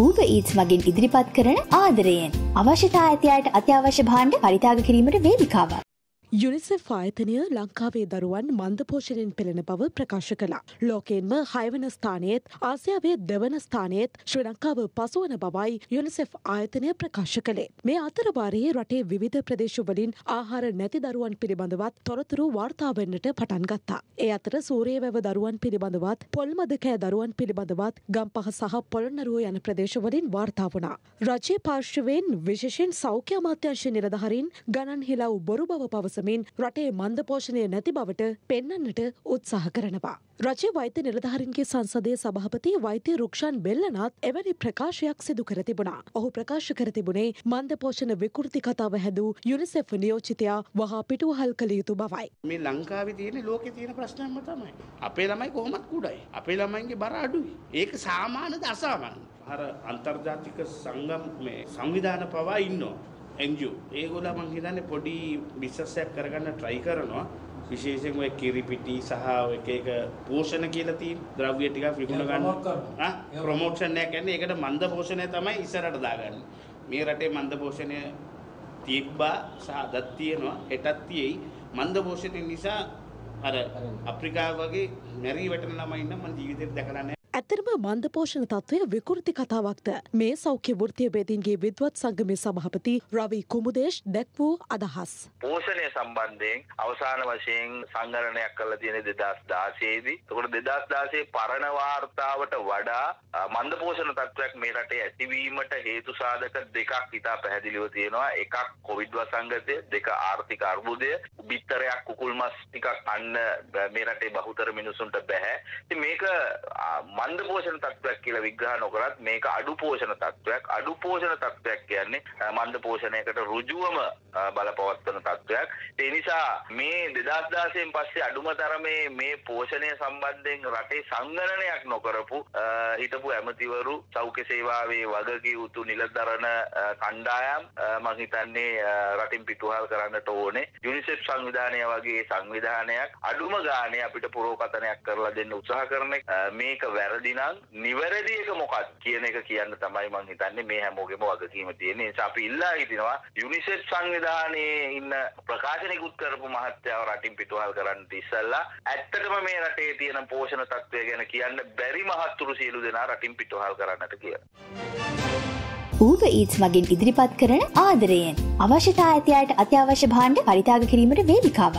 ඌව ඊත්ස් මගින් ඉදිරිපත් කරන ආදරයෙන් අවශ්‍යතා ඇතියට අත්‍යවශ්‍ය භාණ්ඩ පරිතාග කිරීමට වේදිකාවක්. යුනිසෙෆ් ආයතනය ලංකාවේ දරුවන් මන්දපෝෂණයෙන් පෙළෙන බව ප්‍රකාශ කළා. ලෝකෙන්ම හයවන ස්ථානයේත් ආසියාවේ දෙවන ස්ථානයේත් ශ්‍රී ලංකාව පසුවන බවයි යුනිසෙෆ් ආයතනය ප්‍රකාශ කළේ. මේ අතරවාරයේ රටේ විවිධ ප්‍රදේශවලින් ආහාර නැති දරුවන් පිළිබඳවත් තොරතුරු වාර්තාාවන්නට පටන් ගත්තා. ඒ අතර සූරයවැව දරුවන් පිළිබඳවත් පොල්මදකෑ දරුවන් පිළිබඳවත් ගම්පහ සහ පොළොන්නරුව යන ප්‍රදේශවලින් වාර්තාාවනා. රජය පාර්ශවයෙන් විශෂෙන් සෞඛ්‍ය අමාත්‍යංශ නිරධහරින් ගණන් හිලව් බොරු බව පවස පවසමින් රටේ මන්ද පෝෂණය නැති බවට පෙන්නන්නට උත්සාහ කරනවා. රජය වෛත්‍ය නිලධහරින්ගේ සංසදය සභහපති වෛත්‍ය රුක්ෂන් බෙල්ලනත් එවැනි ප්‍රකාශයක් සිදු කර තිබුණා. ඔහු ප්‍රකාශ කර තිබුණේ මන්ද පෝෂණ විකෘති කතාව හැදූ යුනිසෙෆ් නියෝචිතයා වහා පිටුවහල් කළ යුතු බවයි. මේ ලංකාවේ තියෙන ලෝකෙ තියෙන ප්‍රශ්නයක්ම තමයි. අපේ ළමයි කොහොමත් කුඩයි. අපේ ළමයින්ගේ බර අඩුයි. ඒක සාමාන්‍යද අසාමාන්‍යද? අර අන්තර්ජාතික සංගම් මේ සංවිධාන පවා ඉන්නවා. එන්ජු ඒගොල්ල මං හිතන්නේ පොඩි බිස්නස් එකක් කරගන්න try කරනවා. විශේෂයෙන් ඔය කිරි පිටි සහ එක එක පෝෂණ කියලා තියෙන ද්‍රව්‍ය ටිකක් විකුණ ගන්න. ආ? ප්‍රොමෝෂන් එක කියන්නේ ඒකට මන්ද පෝෂණය තමයි ඉස්සරහට දාගන්නේ. මේ රටේ මන්ද පෝෂණය තිබ්බා සහ අදත් තියෙනවා හෙටත් තියෙයි. මන්ද පෝෂණය නිසා අර අප්‍රිකාව වගේ මැරී වැටෙන ළමයි ඉන්න මම ජීවිතේට දැකලා නැහැ ඇතරම මන්ද පෝෂණ තත්වය විකෘති කතාවක්ද? මේ සෞඛ්‍ය වෘතිය බේදීන්ගේ විද්වත් සංගමය සභහපති රවි කුමුදේශ් දැක් වූ අදහස්. පෝෂණය සම්බන්ධයෙන් අවසාන වශයෙන් සංගණනයක් කළ තියෙන දෙදස් දාසයේදී තකොට දෙදස් දාසේ පරණ වාර්තාවට වඩා මන්ද පෝෂණ තත්වයක් මේ රටේ ඇතිවීමට හේතු සාධක දෙකක් ඉතා පැහැදිලිව තියෙනවා. එකක් කොවිඩ් වසංගතය දෙක ආර්ථික අර්බුදය. බිත්තරයක් කුකුල් මස් ටිකක් අන්න මේ රටේ බහුතර මිනිසුන්ට බැහැ මේක මන්ද පෝෂණ තත්ත්වයක් කියලා විග්‍රහ නොකරත් මේක අඩු පෝෂණ තත්ත්වයක්. අඩු පෝෂණ තත්ත්වයක් කියන්නේ මන්ද පෝෂණයකට රුජුවම බලපවත්වන තත්ත්වයක්. ඒ නිසා මේ 2016න් පස්සේ අඩුම තරමේ මේ පෝෂණය සම්බන්ධයෙන් රටේ සංගණනයක් නොකරපු හිටපු ඇමතිවරු සෞඛ්‍ය සේවාවේ වගකී යුතු නිලධරණ කණ්ඩායම් මම හිතන්නේ රටින් පිටුවහල් කරන්නට ඕනේ. යුනිසෙෆ් සංවිධානය වගේ සංවිධානයක් අඩුම ගානේ අපිට පුරෝකථනයක් කරලා දෙන්න උත්සාහ කරන මේක වැර වැරදි නම් නිවැරදි එක මොකක්ද කියන එක කියන්න තමයි මම හිතන්නේ මේ හැමෝගෙම වගකීම තියෙන නිසා අපි ඉල්ලා හිටිනවා යුනිසෙෆ් සංවිධානයේ ඉන්න ප්‍රකාශනිකුත් කරපු මහත්තයාව රටින් පිටුවහල් කරන්න ඉස්සල්ලා ඇත්තටම මේ රටේ තියෙන පෝෂණ තත්ත්වය ගැන කියන්න බැරි මහත්තුරු සියලු දෙනා රටින් පිටුවහල් කරන්නට කියලා. ඌව ඊත්ස් මගින් ඉදිරිපත් කරන ආදරයෙන් අවශ්‍යතා ඇතියට අත්‍යවශ්‍ය භාණ්ඩ පරිතාග කිරීමට වේදිකාවක්.